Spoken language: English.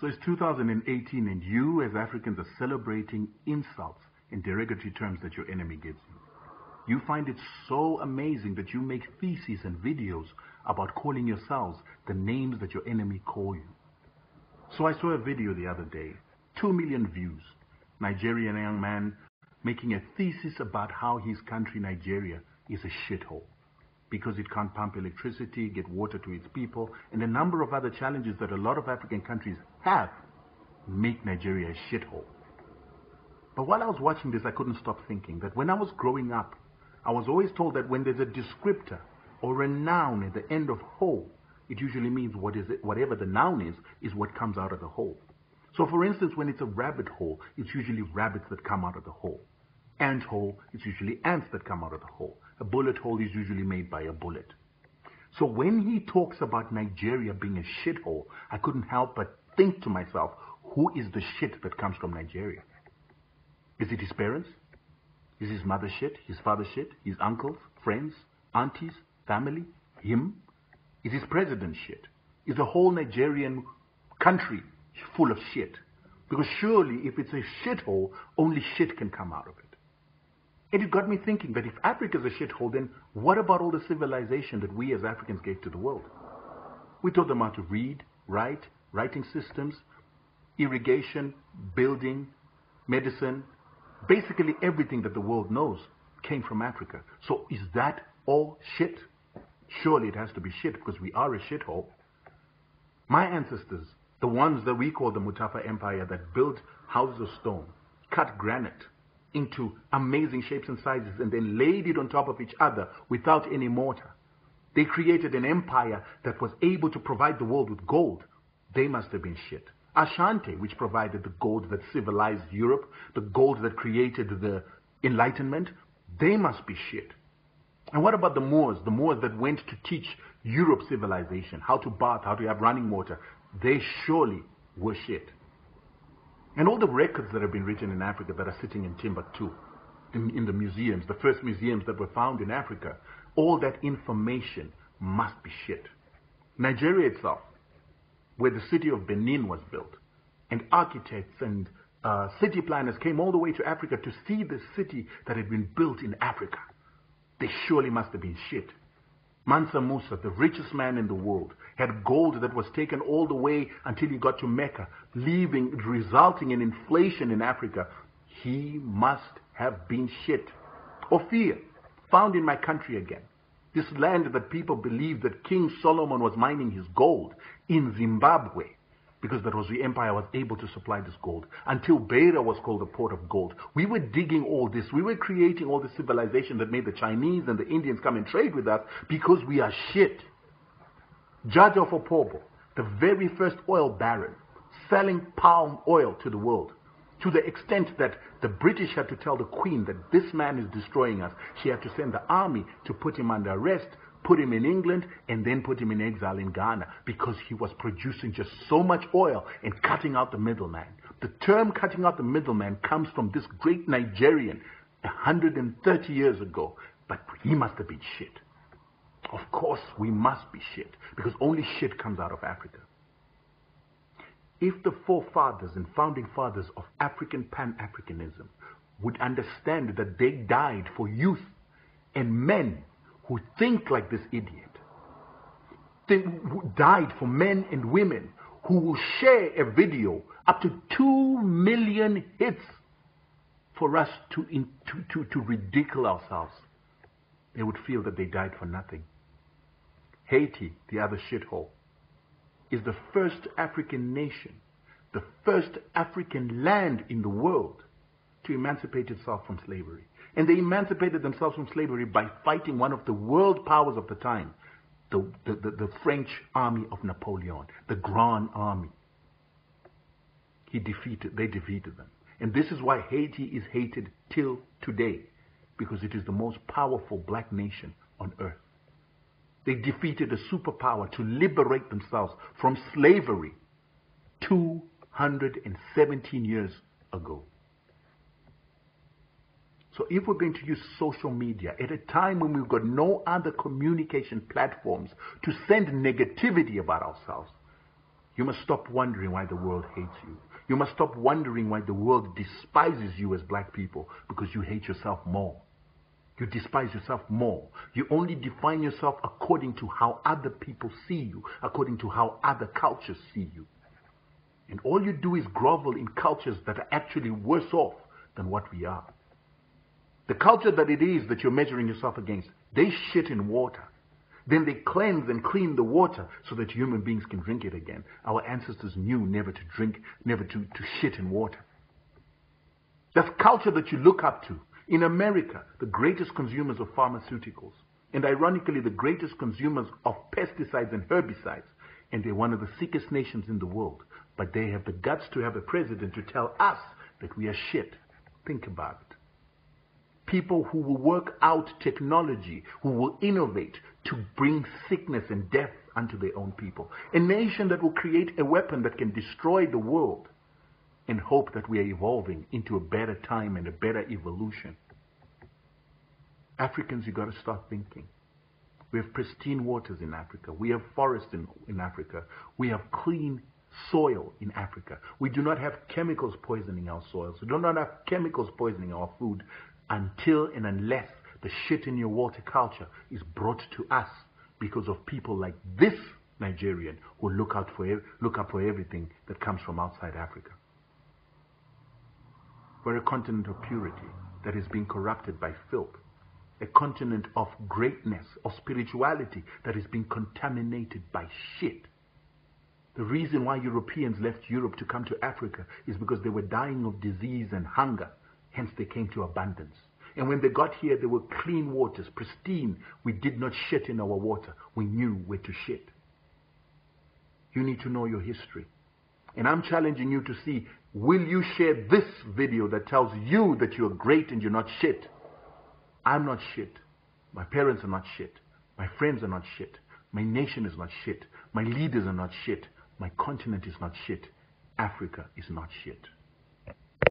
So it's 2018 and you as Africans are celebrating insults and derogatory terms that your enemy gives you. You find it so amazing that you make theses and videos about calling yourselves the names that your enemy call you. So I saw a video the other day, two million views. Nigerian young man making a thesis about how his country, Nigeria, is a shithole because it can't pump electricity, get water to its people, and a number of other challenges that a lot of African countries have make Nigeria a shithole. But while I was watching this, I couldn't stop thinking that when I was growing up, I was always told that when there's a descriptor or a noun at the end of whole, it usually means what is it, whatever the noun is, is what comes out of the hole. So for instance, when it's a rabbit hole, it's usually rabbits that come out of the hole. Ant hole, it's usually ants that come out of the hole. A bullet hole is usually made by a bullet. So when he talks about Nigeria being a shithole, I couldn't help but think to myself, who is the shit that comes from Nigeria? Is it his parents? Is his mother shit? His father shit? His uncles? Friends? Aunties? Family? Him? Is his president shit? Is the whole Nigerian country full of shit? Because surely if it's a shithole, only shit can come out of it. And it got me thinking that if Africa is a shithole, then what about all the civilization that we as Africans gave to the world? We taught them how to read, write, writing systems, irrigation, building, medicine, basically everything that the world knows came from Africa. So is that all shit? Surely it has to be shit because we are a shithole. My ancestors, the ones that we call the Mutapa Empire that built houses of stone, cut granite, into amazing shapes and sizes and then laid it on top of each other without any mortar. They created an empire that was able to provide the world with gold. They must have been shit. Ashanti, which provided the gold that civilized Europe, the gold that created the Enlightenment, they must be shit. And what about the Moors? The Moors that went to teach Europe civilization, how to bath, how to have running water. They surely were shit. And all the records that have been written in Africa that are sitting in Timbuktu, in, in the museums, the first museums that were found in Africa, all that information must be shit. Nigeria itself, where the city of Benin was built, and architects and uh, city planners came all the way to Africa to see the city that had been built in Africa. They surely must have been shit. Mansa Musa, the richest man in the world, had gold that was taken all the way until he got to Mecca, leaving, resulting in inflation in Africa. He must have been shit. Ophir, found in my country again. This land that people believe that King Solomon was mining his gold in Zimbabwe because the the empire was able to supply this gold until Beira was called the port of gold. We were digging all this. We were creating all the civilization that made the Chinese and the Indians come and trade with us because we are shit. Jaja of Opobo, the very first oil baron, selling palm oil to the world to the extent that the British had to tell the Queen that this man is destroying us. She had to send the army to put him under arrest, put him in England, and then put him in exile in Ghana because he was producing just so much oil and cutting out the middleman. The term cutting out the middleman comes from this great Nigerian 130 years ago, but he must have been shit. Of course, we must be shit because only shit comes out of Africa. If the forefathers and founding fathers of African Pan Africanism would understand that they died for youth and men who think like this idiot, they died for men and women who will share a video up to 2 million hits for us to, in, to, to, to ridicule ourselves. They would feel that they died for nothing. Haiti, the other shithole, is the first African nation, the first African land in the world to emancipate itself from slavery. And they emancipated themselves from slavery by fighting one of the world powers of the time, the, the, the, the French army of Napoleon, the Grand Army. He defeated, they defeated them. And this is why Haiti is hated till today, because it is the most powerful black nation on earth. They defeated a superpower to liberate themselves from slavery 217 years ago. So if we're going to use social media at a time when we've got no other communication platforms to send negativity about ourselves, You must stop wondering why the world hates you. You must stop wondering why the world despises you as black people because you hate yourself more. You despise yourself more. You only define yourself according to how other people see you, according to how other cultures see you. And all you do is grovel in cultures that are actually worse off than what we are. The culture that it is that you're measuring yourself against, they shit in water. Then they cleanse and clean the water so that human beings can drink it again. Our ancestors knew never to drink, never to, to shit in water. That's culture that you look up to. In America, the greatest consumers of pharmaceuticals, and ironically, the greatest consumers of pesticides and herbicides, and they're one of the sickest nations in the world. But they have the guts to have a president to tell us that we are shit. Think about it. People who will work out technology, who will innovate to bring sickness and death unto their own people. A nation that will create a weapon that can destroy the world and hope that we are evolving into a better time and a better evolution. Africans, you've got to start thinking. We have pristine waters in Africa. We have forests in, in Africa. We have clean soil in Africa. We do not have chemicals poisoning our soils. We do not have chemicals poisoning our food until and unless the shit in your water culture is brought to us because of people like this Nigerian who look out for look up for everything that comes from outside Africa. We're a continent of purity that is being corrupted by filth. A continent of greatness, of spirituality that is being contaminated by shit. The reason why Europeans left Europe to come to Africa is because they were dying of disease and hunger. Hence they came to abundance. And when they got here, there were clean waters, pristine. We did not shit in our water. We knew where to shit. You need to know your history. And I'm challenging you to see Will you share this video that tells you that you're great and you're not shit? I'm not shit. My parents are not shit. My friends are not shit. My nation is not shit. My leaders are not shit. My continent is not shit. Africa is not shit.